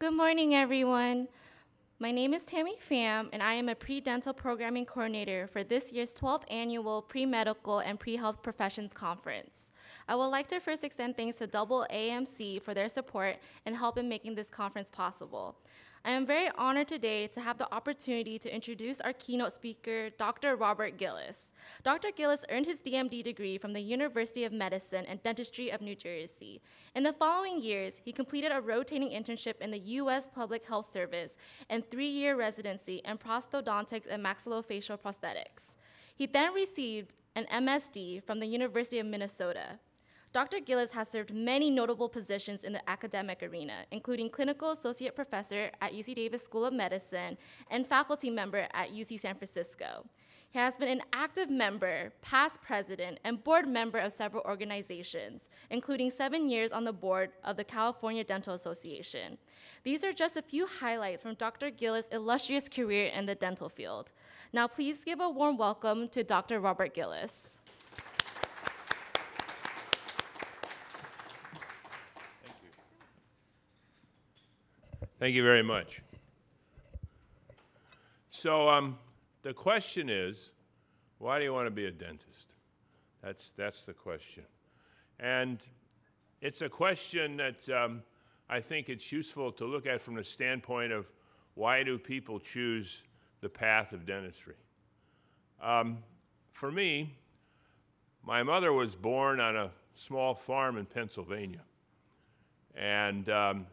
Good morning, everyone. My name is Tammy Pham, and I am a pre-dental programming coordinator for this year's 12th annual Pre-Medical and Pre-Health Professions Conference. I would like to first extend thanks to Double AMC for their support and help in making this conference possible. I am very honored today to have the opportunity to introduce our keynote speaker, Dr. Robert Gillis. Dr. Gillis earned his DMD degree from the University of Medicine and Dentistry of New Jersey. In the following years, he completed a rotating internship in the U.S. Public Health Service and three-year residency in prosthodontics and maxillofacial prosthetics. He then received an MSD from the University of Minnesota. Dr. Gillis has served many notable positions in the academic arena, including clinical associate professor at UC Davis School of Medicine and faculty member at UC San Francisco. He has been an active member, past president, and board member of several organizations, including seven years on the board of the California Dental Association. These are just a few highlights from Dr. Gillis' illustrious career in the dental field. Now, please give a warm welcome to Dr. Robert Gillis. Thank you very much. So um, the question is, why do you want to be a dentist? That's, that's the question. And it's a question that um, I think it's useful to look at from the standpoint of why do people choose the path of dentistry? Um, for me, my mother was born on a small farm in Pennsylvania. And um,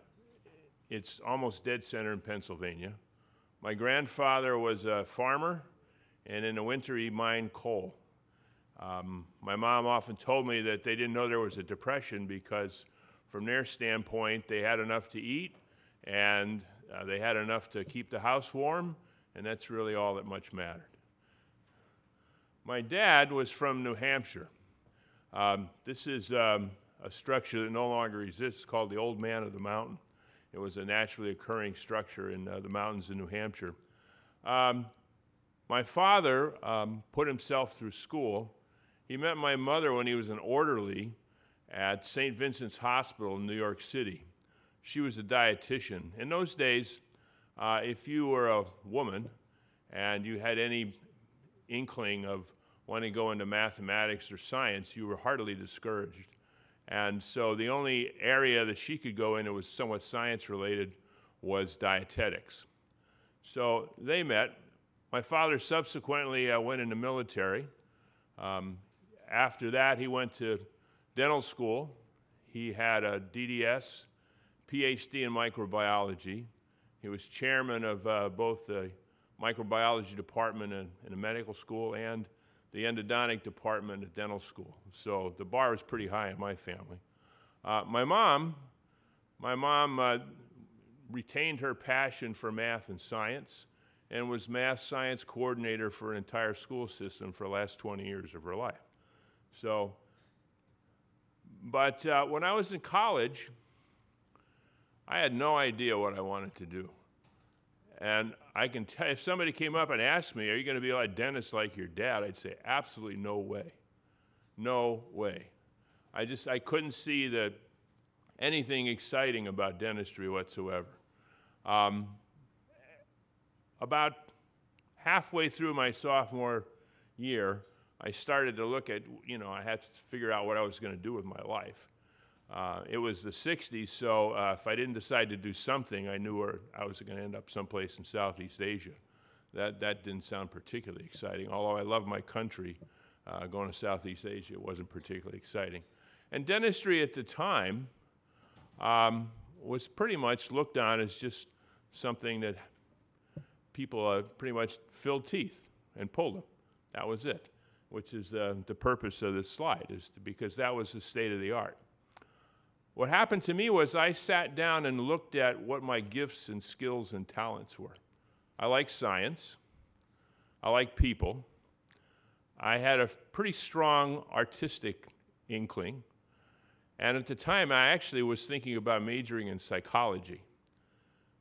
it's almost dead center in Pennsylvania. My grandfather was a farmer, and in the winter he mined coal. Um, my mom often told me that they didn't know there was a depression because, from their standpoint, they had enough to eat and uh, they had enough to keep the house warm, and that's really all that much mattered. My dad was from New Hampshire. Um, this is um, a structure that no longer exists called the Old Man of the Mountain. It was a naturally occurring structure in uh, the mountains in New Hampshire. Um, my father um, put himself through school. He met my mother when he was an orderly at St. Vincent's Hospital in New York City. She was a dietitian. In those days, uh, if you were a woman and you had any inkling of wanting to go into mathematics or science, you were heartily discouraged. And so the only area that she could go in that was somewhat science related was dietetics. So they met. My father subsequently uh, went in the military. Um, after that, he went to dental school. He had a DDS, PhD in microbiology. He was chairman of uh, both the microbiology department in, in the medical school and the endodontic department at dental school. So the bar was pretty high in my family. Uh, my mom, my mom uh, retained her passion for math and science and was math science coordinator for an entire school system for the last 20 years of her life. So, but uh, when I was in college, I had no idea what I wanted to do. And I can tell if somebody came up and asked me, Are you going to be like dentist like your dad? I'd say, Absolutely no way. No way. I just I couldn't see that anything exciting about dentistry whatsoever. Um, about halfway through my sophomore year, I started to look at, you know, I had to figure out what I was going to do with my life. Uh, it was the 60s, so uh, if I didn't decide to do something, I knew where I was going to end up someplace in Southeast Asia. That, that didn't sound particularly exciting. Although I love my country, uh, going to Southeast Asia wasn't particularly exciting. And dentistry at the time um, was pretty much looked on as just something that people uh, pretty much filled teeth and pulled them. That was it, which is uh, the purpose of this slide, is to, because that was the state of the art. What happened to me was I sat down and looked at what my gifts and skills and talents were. I like science. I like people. I had a pretty strong artistic inkling. And at the time, I actually was thinking about majoring in psychology.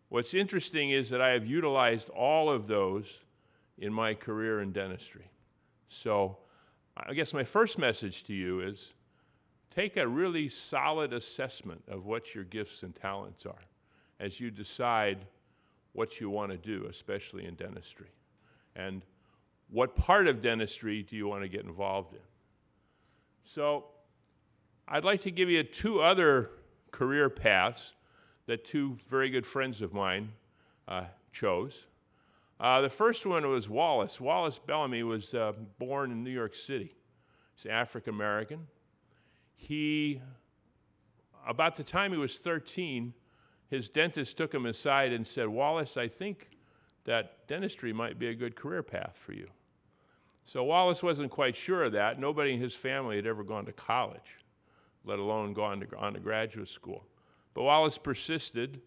What's interesting is that I have utilized all of those in my career in dentistry. So I guess my first message to you is take a really solid assessment of what your gifts and talents are as you decide what you want to do, especially in dentistry. And what part of dentistry do you want to get involved in? So, I'd like to give you two other career paths that two very good friends of mine uh, chose. Uh, the first one was Wallace. Wallace Bellamy was uh, born in New York City. He's African American. He, about the time he was 13, his dentist took him aside and said, Wallace, I think that dentistry might be a good career path for you. So Wallace wasn't quite sure of that. Nobody in his family had ever gone to college, let alone gone to, on to graduate school. But Wallace persisted,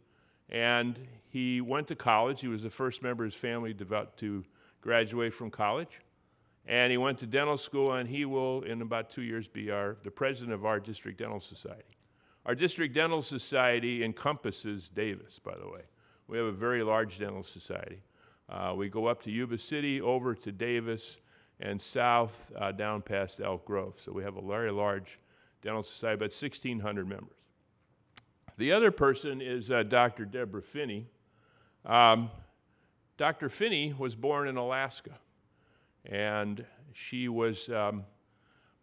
and he went to college. He was the first member of his family to graduate from college. And he went to dental school, and he will, in about two years, be our, the president of our district dental society. Our district dental society encompasses Davis, by the way. We have a very large dental society. Uh, we go up to Yuba City, over to Davis, and south uh, down past Elk Grove. So we have a very large dental society, about 1,600 members. The other person is uh, Dr. Deborah Finney. Um, Dr. Finney was born in Alaska, and she was um,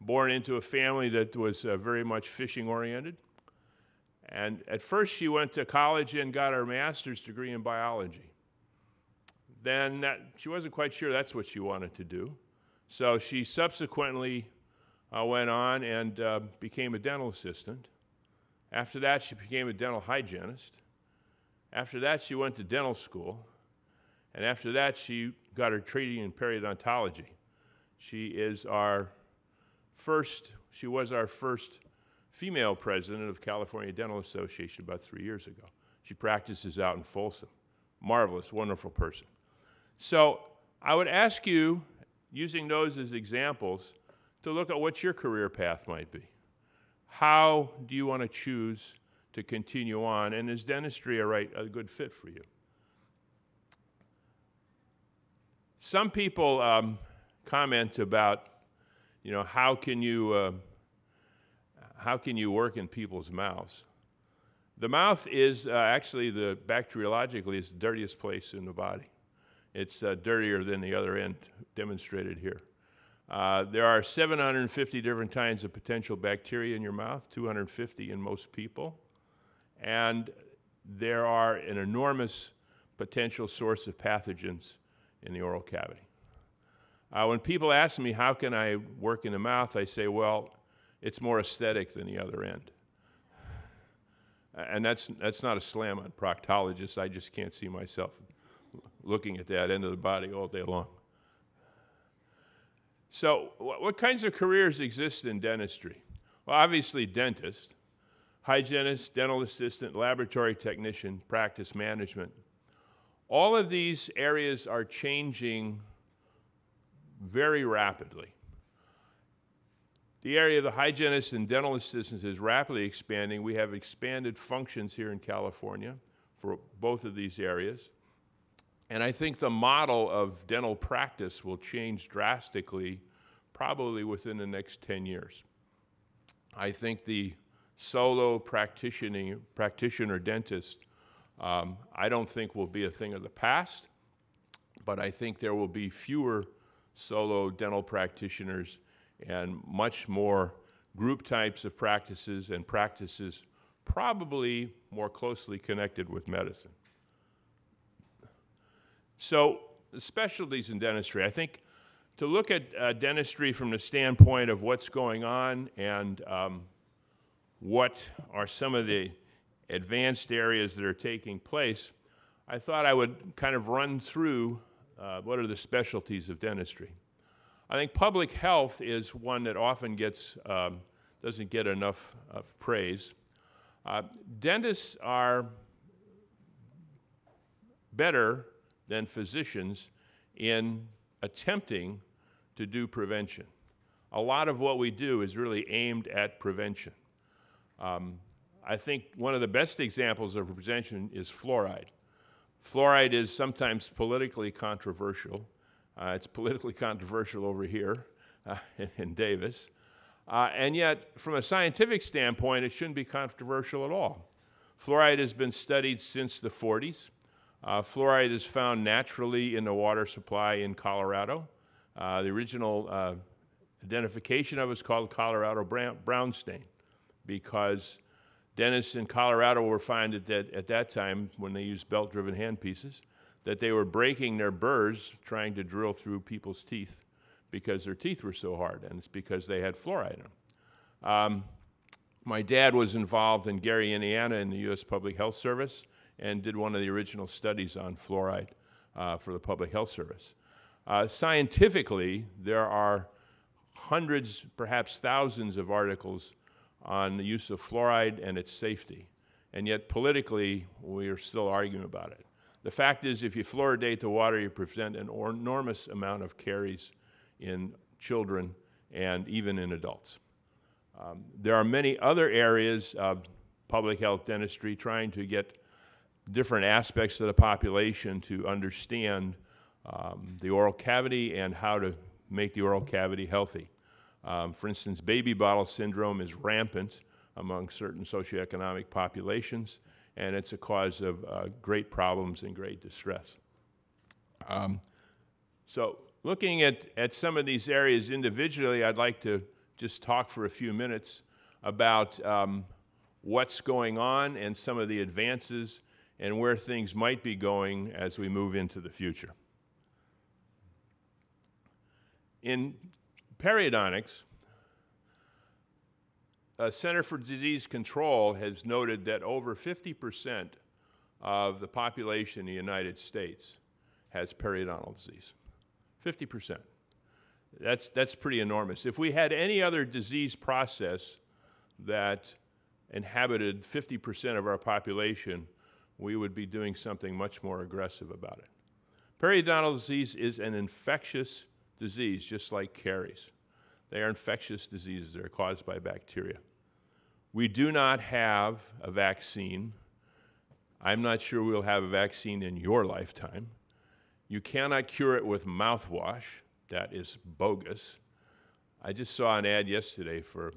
born into a family that was uh, very much fishing oriented. And at first, she went to college and got her master's degree in biology. Then that, she wasn't quite sure that's what she wanted to do. So she subsequently uh, went on and uh, became a dental assistant. After that, she became a dental hygienist. After that, she went to dental school. And after that, she got her training in periodontology. She is our first, she was our first female president of California Dental Association about three years ago. She practices out in Folsom. Marvelous, wonderful person. So I would ask you, using those as examples, to look at what your career path might be. How do you want to choose to continue on? And is dentistry a, right, a good fit for you? Some people um, comment about, you know, how can you uh, how can you work in people's mouths? The mouth is uh, actually the bacteriologically is the dirtiest place in the body. It's uh, dirtier than the other end demonstrated here. Uh, there are 750 different kinds of potential bacteria in your mouth, 250 in most people, and there are an enormous potential source of pathogens in the oral cavity. Uh, when people ask me, how can I work in the mouth, I say, well, it's more aesthetic than the other end. And that's, that's not a slam on proctologists. I just can't see myself looking at that end of the body all day long. So, what, what kinds of careers exist in dentistry? Well, obviously, dentist, hygienist, dental assistant, laboratory technician, practice management. All of these areas are changing very rapidly. The area of the hygienists and dental assistants is rapidly expanding. We have expanded functions here in California for both of these areas. And I think the model of dental practice will change drastically probably within the next 10 years. I think the solo practitioner, practitioner dentist, um, I don't think will be a thing of the past, but I think there will be fewer solo dental practitioners and much more group types of practices and practices probably more closely connected with medicine. So, specialties in dentistry, I think to look at uh, dentistry from the standpoint of what's going on and um, what are some of the advanced areas that are taking place, I thought I would kind of run through uh, what are the specialties of dentistry. I think public health is one that often gets, um, doesn't get enough of praise. Uh, dentists are better than physicians in attempting to do prevention. A lot of what we do is really aimed at prevention. Um, I think one of the best examples of prevention is fluoride. Fluoride is sometimes politically controversial. Uh, it's politically controversial over here uh, in, in, Davis. Uh, and yet, from a scientific standpoint, it shouldn't be controversial at all. Fluoride has been studied since the 40s. Uh, fluoride is found naturally in the water supply in Colorado. Uh, the original uh, identification of it is called Colorado brown, brown stain because dentists in Colorado were finding that at that time, when they used belt driven handpieces, that they were breaking their burrs trying to drill through people's teeth because their teeth were so hard, and it's because they had fluoride in them. Um, my dad was involved in Gary, Indiana, in the U.S. Public Health Service and did one of the original studies on fluoride uh, for the Public Health Service. Uh, scientifically, there are hundreds, perhaps thousands of articles on the use of fluoride and its safety. And yet, politically, we are still arguing about it. The fact is, if you fluoridate the water, you prevent an enormous amount of caries in children and even in adults. Um, there are many other areas of public health dentistry trying to get different aspects of the population to understand um, the oral cavity and how to make the oral cavity healthy. Um, for instance, baby bottle syndrome is rampant among certain socioeconomic populations, and it's a cause of uh, great problems and great distress. Um, so, looking at, at some of these areas individually, I'd like to just talk for a few minutes about um, what's going on and some of the advances and where things might be going as we move into the future. In periodontics, a Center for Disease Control has noted that over 50% of the population in the United States has periodontal disease. 50%. That's, that's pretty enormous. If we had any other disease process that inhabited 50% of our population, we would be doing something much more aggressive about it. Periodontal disease is an infectious disease, just like caries. They are infectious diseases that are caused by bacteria. We do not have a vaccine. I'm not sure we'll have a vaccine in your lifetime. You cannot cure it with mouthwash. That is bogus. I just saw an ad yesterday for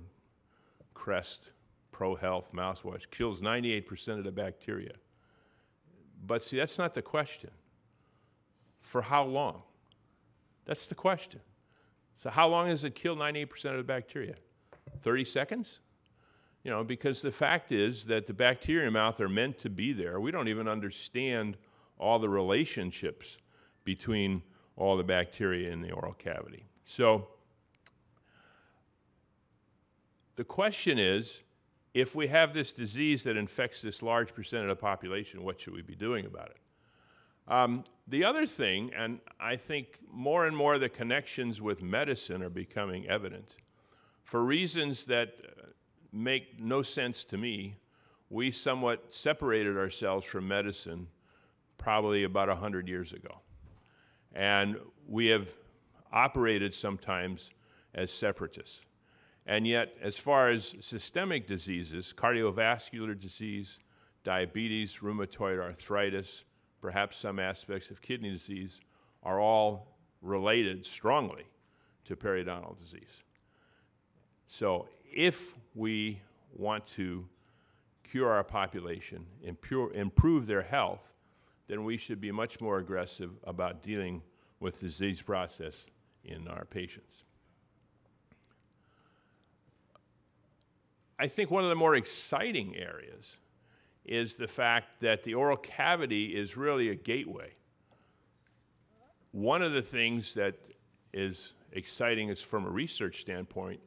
Crest Pro Health mouthwash. Kills 98% of the bacteria. But see, that's not the question. For how long? That's the question. So, how long does it kill 98% of the bacteria? 30 seconds? You know, because the fact is that the bacteria mouth are meant to be there. We don't even understand all the relationships between all the bacteria in the oral cavity. So, the question is if we have this disease that infects this large percent of the population, what should we be doing about it? Um, the other thing, and I think more and more the connections with medicine are becoming evident, for reasons that uh, make no sense to me, we somewhat separated ourselves from medicine probably about 100 years ago. And we have operated sometimes as separatists. And yet, as far as systemic diseases, cardiovascular disease, diabetes, rheumatoid arthritis, perhaps some aspects of kidney disease, are all related strongly to periodontal disease. So, if we want to cure our population, and improve their health, then we should be much more aggressive about dealing with disease process in our patients. I think one of the more exciting areas is the fact that the oral cavity is really a gateway. One of the things that is exciting is from a research standpoint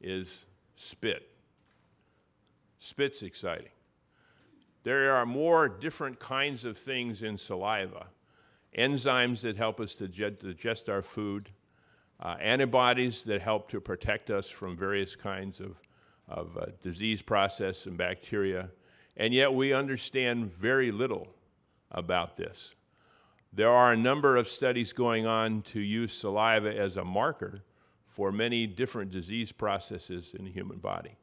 is spit. Spit's exciting. There are more different kinds of things in saliva enzymes that help us to digest our food, uh, antibodies that help to protect us from various kinds of of uh, disease process and bacteria, and yet we understand very little about this. There are a number of studies going on to use saliva as a marker for many different disease processes in the human body.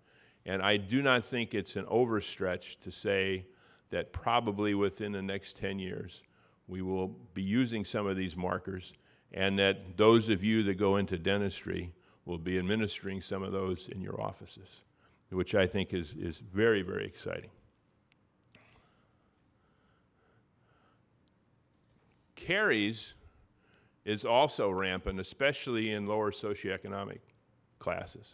And I do not think it's an overstretch to say that probably within the next 10 years, we will be using some of these markers, and that those of you that go into dentistry will be administering some of those in your offices which I think is, is very, very exciting. Caries is also rampant, especially in lower socioeconomic classes.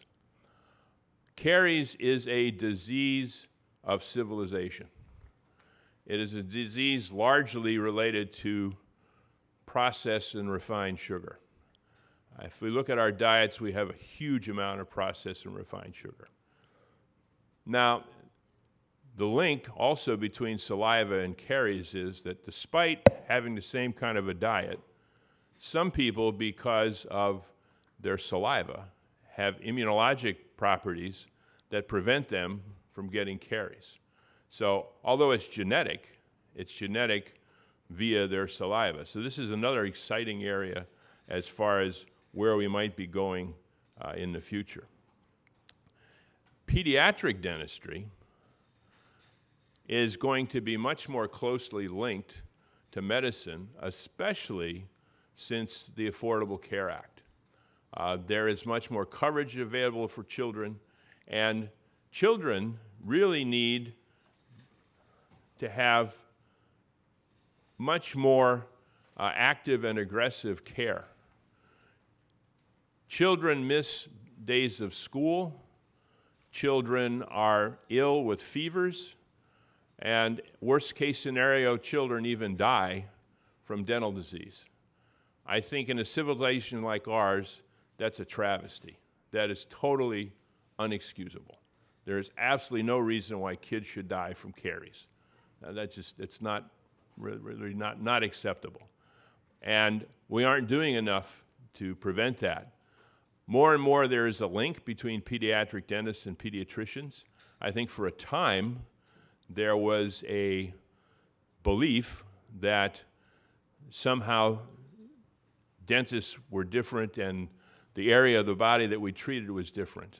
Caries is a disease of civilization. It is a disease largely related to processed and refined sugar. If we look at our diets, we have a huge amount of processed and refined sugar. Now, the link also between saliva and caries is that despite having the same kind of a diet, some people, because of their saliva, have immunologic properties that prevent them from getting caries. So, although it's genetic, it's genetic via their saliva. So, this is another exciting area as far as where we might be going uh, in the future. Pediatric dentistry is going to be much more closely linked to medicine, especially since the Affordable Care Act. Uh, there is much more coverage available for children, and children really need to have much more uh, active and aggressive care. Children miss days of school. Children are ill with fevers. And worst case scenario, children even die from dental disease. I think in a civilization like ours, that's a travesty. That is totally unexcusable. There is absolutely no reason why kids should die from caries. Now, that's just, it's not really not, not acceptable. And we aren't doing enough to prevent that. More and more, there is a link between pediatric dentists and pediatricians. I think for a time, there was a belief that somehow dentists were different and the area of the body that we treated was different.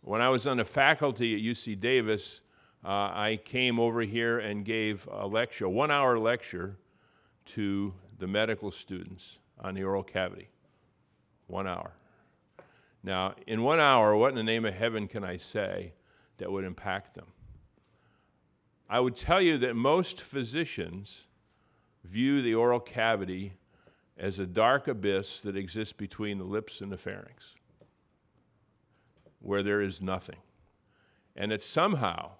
When I was on the faculty at UC Davis, uh, I came over here and gave a lecture, a one hour lecture to the medical students on the oral cavity. One hour. Now, in one hour, what in the name of heaven can I say that would impact them? I would tell you that most physicians view the oral cavity as a dark abyss that exists between the lips and the pharynx, where there is nothing. And that somehow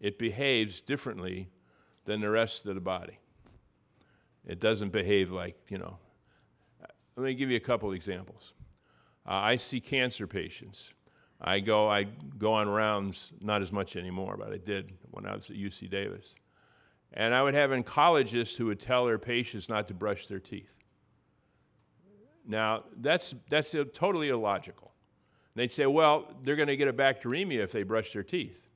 it behaves differently than the rest of the body. It doesn't behave like, you know. Let me give you a couple examples. Uh, I see cancer patients. I go, I go on rounds, not as much anymore, but I did when I was at UC Davis. And I would have oncologists who would tell their patients not to brush their teeth. Now, that's, that's totally illogical. they'd say, well, they're going to get a bacteremia if they brush their teeth.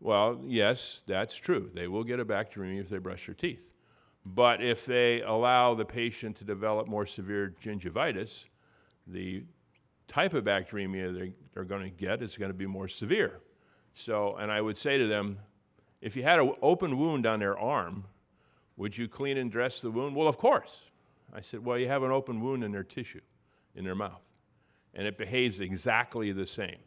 Well, yes, that's true. They will get a bacteremia if they brush their teeth. But if they allow the patient to develop more severe gingivitis, the type of bacteremia they, they're going to get is going to be more severe. So, and I would say to them, if you had an open wound on their arm, would you clean and dress the wound? Well, of course. I said, well, you have an open wound in their tissue, in their mouth, and it behaves exactly the same.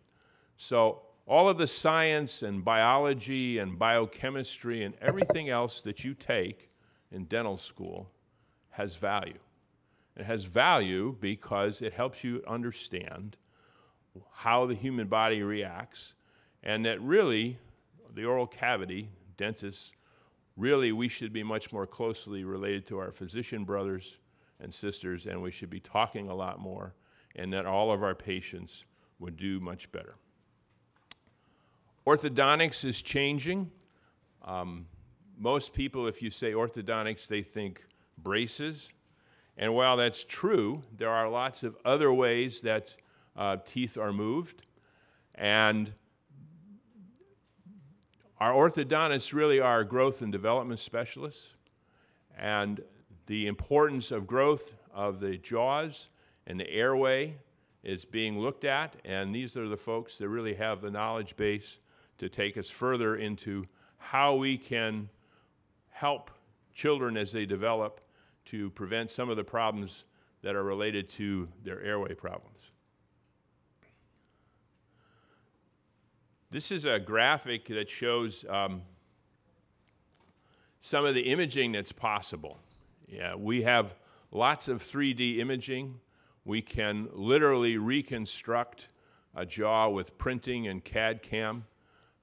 So, all of the science and biology and biochemistry and everything else that you take in dental school has value. It has value because it helps you understand how the human body reacts, and that really, the oral cavity, dentists, really we should be much more closely related to our physician brothers and sisters, and we should be talking a lot more, and that all of our patients would do much better. Orthodontics is changing. Um, most people, if you say orthodontics, they think braces. And while that's true, there are lots of other ways that uh, teeth are moved. And our orthodontists really are growth and development specialists. And the importance of growth of the jaws and the airway is being looked at. And these are the folks that really have the knowledge base to take us further into how we can help children as they develop to prevent some of the problems that are related to their airway problems. This is a graphic that shows um, some of the imaging that's possible Yeah, we have lots of 3D imaging. We can literally reconstruct a jaw with printing and CAD CAM.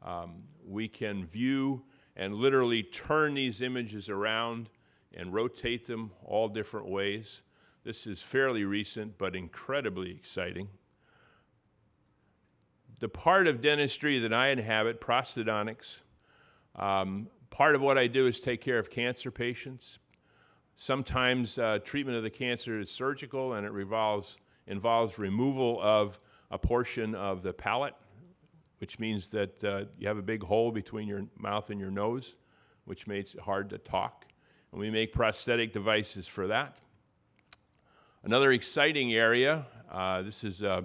Um, we can view and literally turn these images around and rotate them all different ways. This is fairly recent, but incredibly exciting. The part of dentistry that I inhabit, prosthodontics, um, part of what I do is take care of cancer patients. Sometimes uh, treatment of the cancer is surgical and it revolves, involves removal of a portion of the palate, which means that uh, you have a big hole between your mouth and your nose, which makes it hard to talk. And we make prosthetic devices for that. Another exciting area, uh, this is a,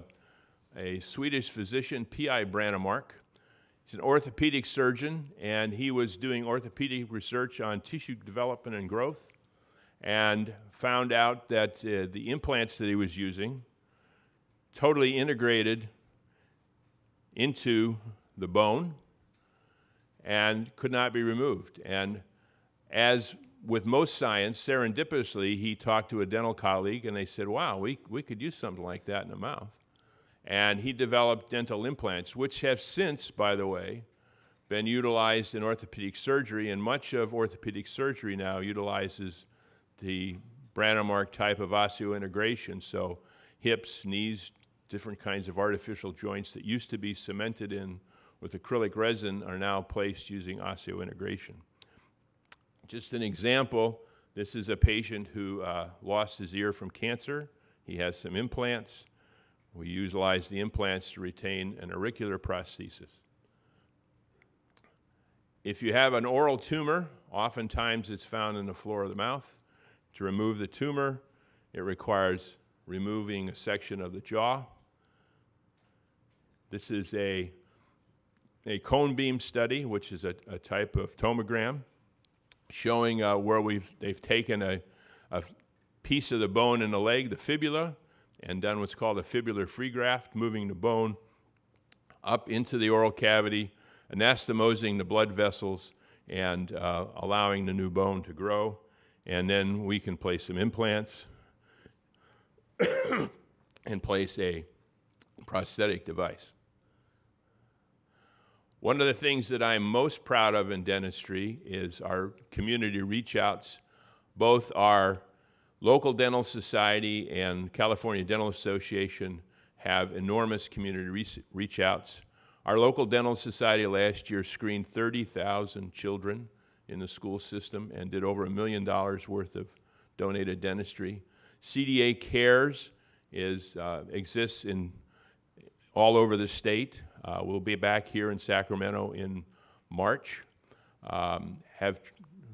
a, Swedish physician, P.I. Brånemark. He's an orthopedic surgeon, and he was doing orthopedic research on tissue development and growth, and found out that uh, the implants that he was using totally integrated into the bone and could not be removed. And as with most science, serendipitously, he talked to a dental colleague and they said, wow, we, we could use something like that in the mouth. And he developed dental implants, which have since, by the way, been utilized in orthopedic surgery, and much of orthopedic surgery now utilizes the Brånemark type of osseointegration. So hips, knees, different kinds of artificial joints that used to be cemented in with acrylic resin are now placed using osseointegration. Just an example, this is a patient who uh, lost his ear from cancer. He has some implants. We utilize the implants to retain an auricular prosthesis. If you have an oral tumor, oftentimes it's found in the floor of the mouth. To remove the tumor, it requires removing a section of the jaw. This is a, a cone beam study, which is a, a type of tomogram showing uh, where we've, they've taken a, a piece of the bone in the leg, the fibula, and done what's called a fibular free graft, moving the bone up into the oral cavity, anastomosing the blood vessels, and uh, allowing the new bone to grow. And then we can place some implants and place a prosthetic device. One of the things that I'm most proud of in dentistry is our community reach outs. Both our local dental society and California Dental Association have enormous community reach outs. Our local dental society last year screened 30,000 children in the school system and did over a million dollars worth of donated dentistry. CDA Cares is, uh, exists in all over the state. Uh, we'll be back here in Sacramento in March. Um, have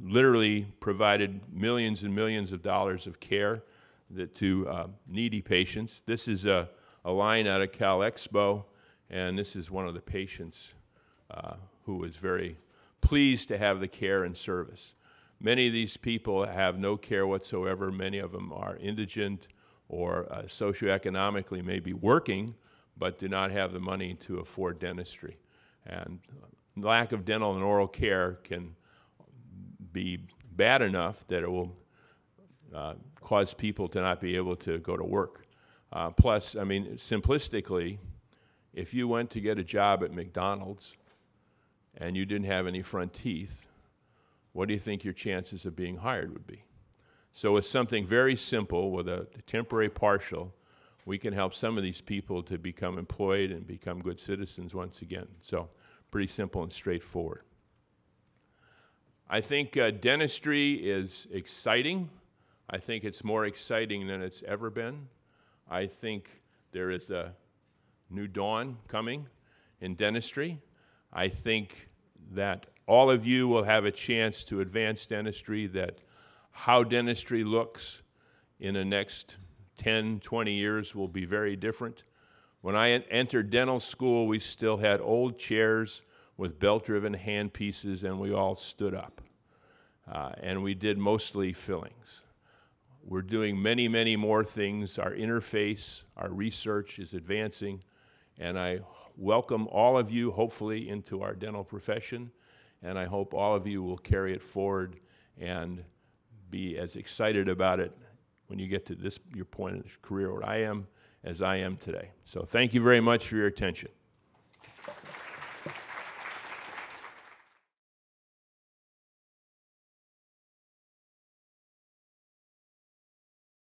literally provided millions and millions of dollars of care that, to uh, needy patients. This is a, a, line out of Cal Expo, and this is one of the patients uh, who was very pleased to have the care and service. Many of these people have no care whatsoever. Many of them are indigent or uh, socioeconomically maybe working, but do not have the money to afford dentistry. And lack of dental and oral care can be bad enough that it will uh, cause people to not be able to go to work. Uh, plus, I mean, simplistically, if you went to get a job at McDonald's and you didn't have any front teeth, what do you think your chances of being hired would be? So, with something very simple, with a temporary partial, we can help some of these people to become employed and become good citizens once again. So, pretty simple and straightforward. I think uh, dentistry is exciting. I think it's more exciting than it's ever been. I think there is a new dawn coming in dentistry. I think that all of you will have a chance to advance dentistry, that how dentistry looks in the next 10, 20 years will be very different. When I entered dental school, we still had old chairs with belt driven handpieces, and we all stood up. Uh, and we did mostly fillings. We're doing many, many more things. Our interface, our research is advancing, and I welcome all of you, hopefully, into our dental profession, and I hope all of you will carry it forward and be as excited about it when you get to this your point in your career where I am as I am today. So thank you very much for your attention.